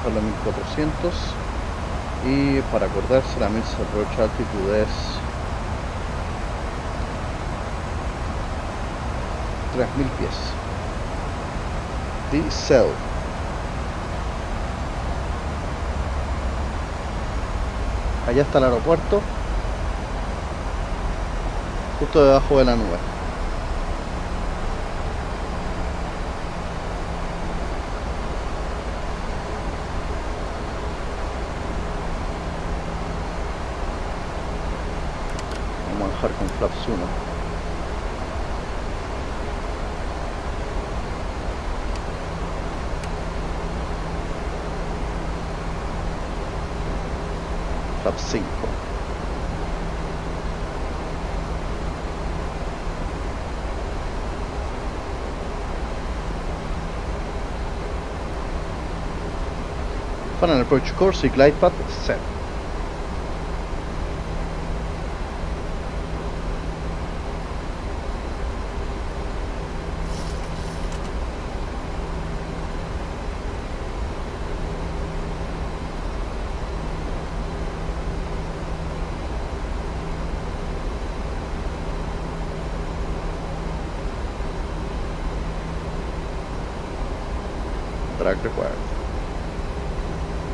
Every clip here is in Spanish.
bajarlo a 1400 y para acordarse la mesa approach altitude es 3000 pies. Diesel allá está el aeropuerto justo debajo de la nube nessuno. Flap 5. Fanno nel prossimo corso i glide path 7.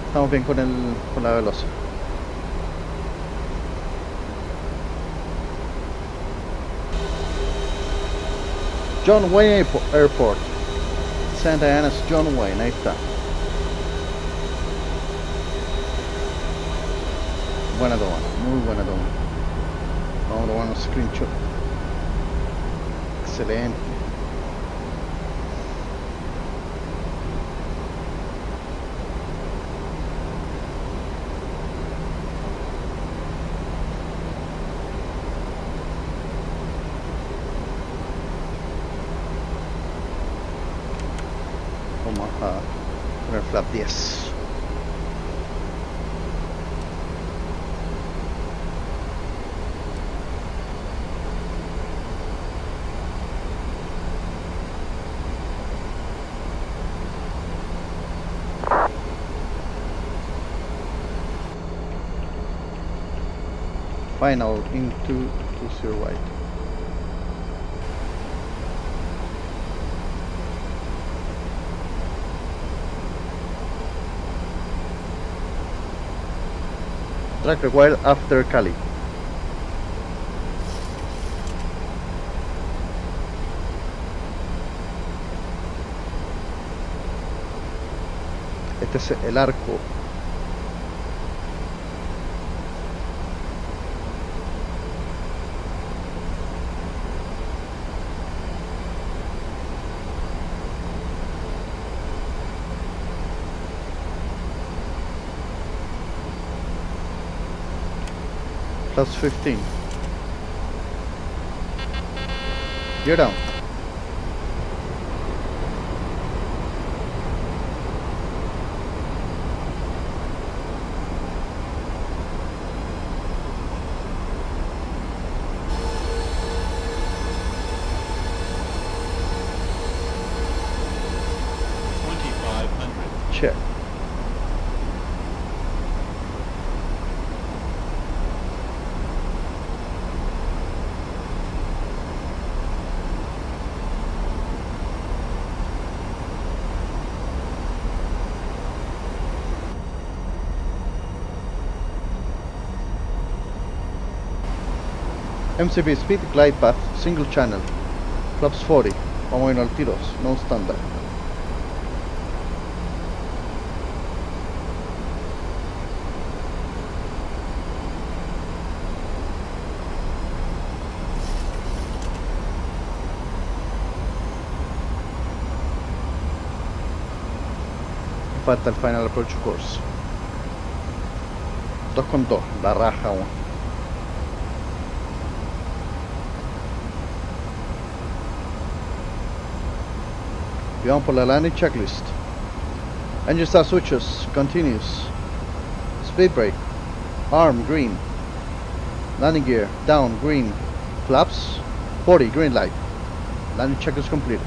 Estamos bien con, el, con la velocidad. John Wayne Airport. Santa Ana's John Wayne, ahí está. Buena toma, muy buena toma. Vamos a tomar un screenshot. Excelente. Uh, flap, final into 20 white. Track required after Cali. Este es el arco. That's 15. You're down. Check. MCB speed, glide path, single channel, flaps 40, vamos a al tiros, no standard. Falta el final approach course. 2 con 2, la raja 1. Beyond Polalani checklist. Engine start switches, continuous. Speed brake, arm green. Landing gear, down green. Flaps, 40 green light. Landing checklist complete.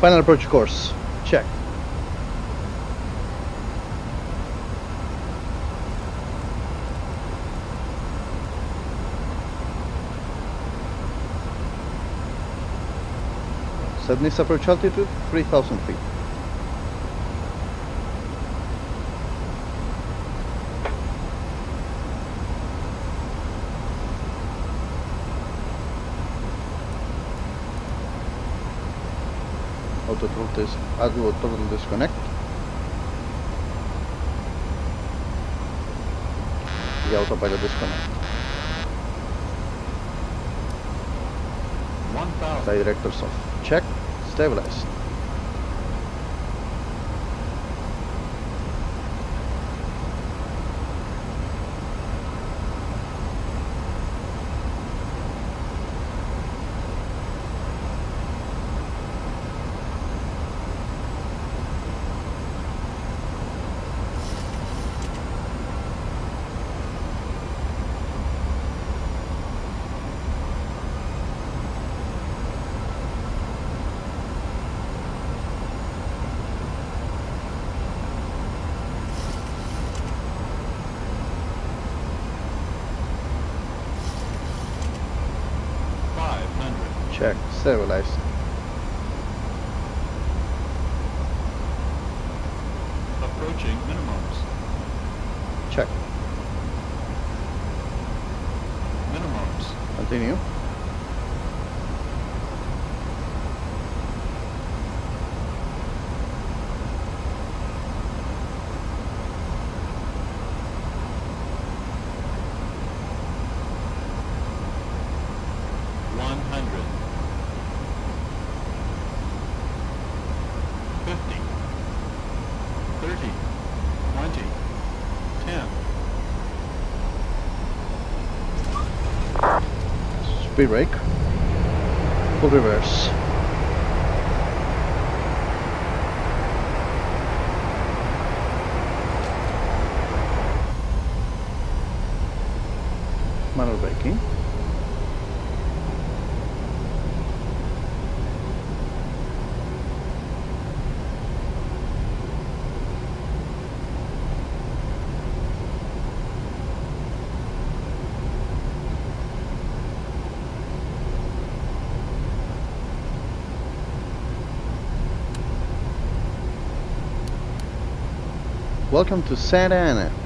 Final approach course, check. This approach altitude 3000 feet. Auto throttle dis auto throttle disconnect. Y autopilot disconnect. 1,000. Flight directors off check, stabilize. Check. Approaching minimums. Check. Minimums. Continue. Brake. Full reverse. Manual braking. Welcome to Santa Ana.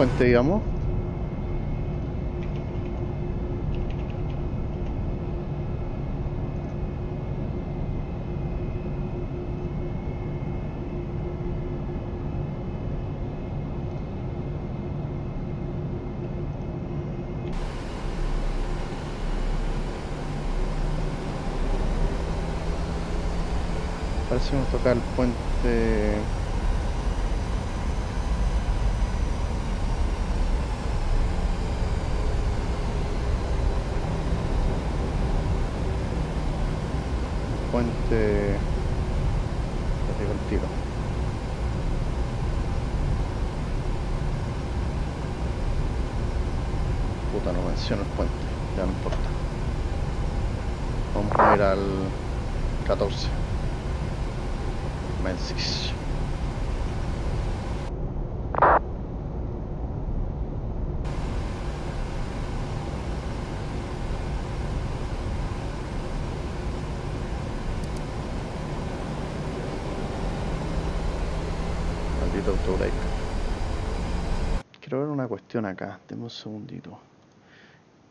Puente digamos? Parece que nos toca el puente ya digo el tiro no menciono el puente ya no importa vamos a ir al 14 Menzies Maldito autobrake. Quiero ver una cuestión acá. Deme un segundito.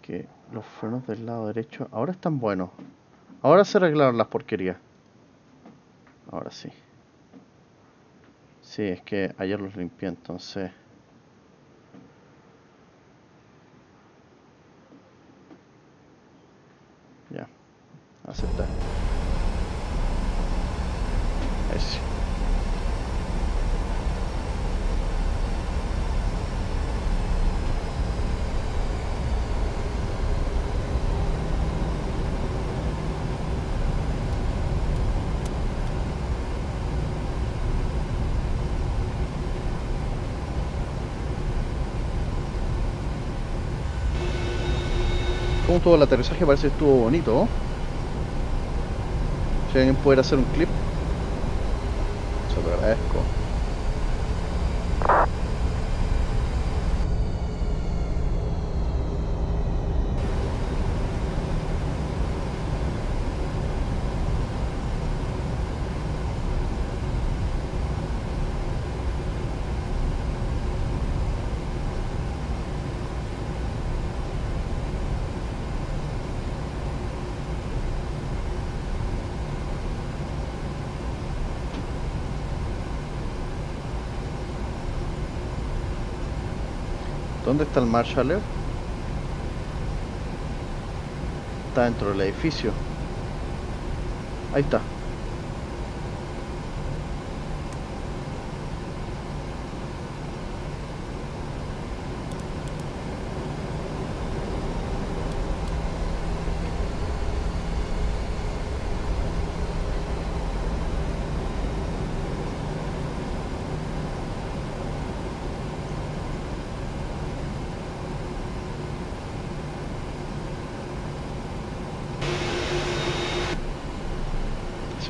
Que los frenos del lado derecho ahora están buenos. Ahora se arreglaron las porquerías. Ahora sí. Sí, es que ayer los limpié, entonces... Ya. Aceptar. Ahí sí. Todo el aterrizaje parece que estuvo bonito. Si alguien puede hacer un clip, se lo agradezco. ¿Dónde está el Marshaller? Está dentro del edificio. Ahí está.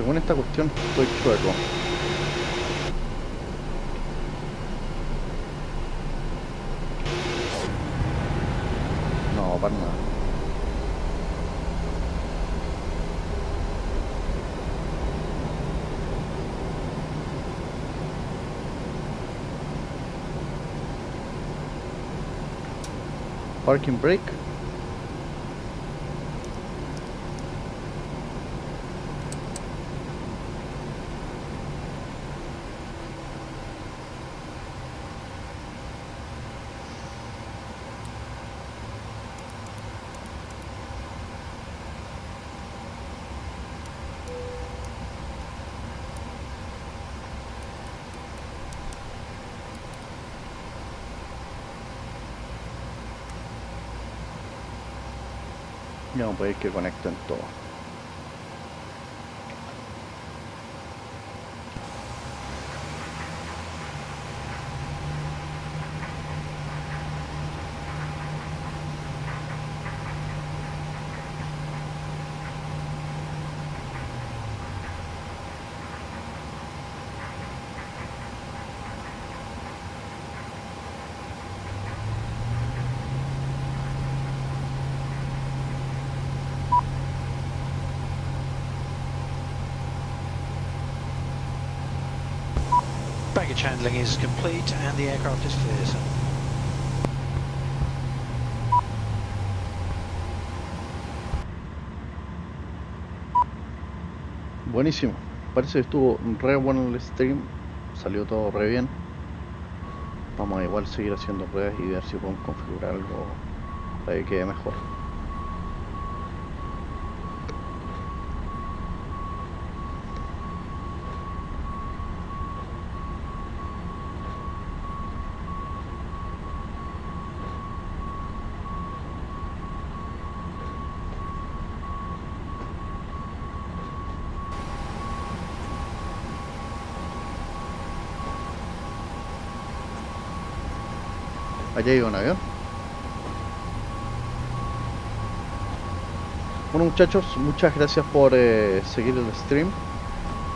Según esta cuestión estoy chueco. No, para nada. Parking brake. Ya vamos a que conecten todo. Baggage handling is complete and the aircraft is clear, sir. Buenísimo. Parece que estuvo re bueno el stream. Salió todo re bien. Vamos a igual seguir haciendo pruebas y ver si podemos configurar algo para que quede mejor. Allá hay un avión. Bueno muchachos, muchas gracias por eh, seguir el stream.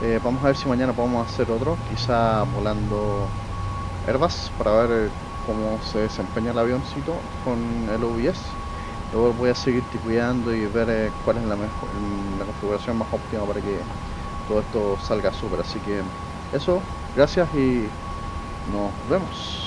Eh, vamos a ver si mañana podemos hacer otro, quizá volando Airbus para ver eh, cómo se desempeña el avioncito con el OBS. Luego voy a seguir cuidando y ver cuál es la, mejor, la configuración más óptima para que todo esto salga súper. Así que eso, gracias y nos vemos.